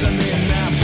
reason being nasty.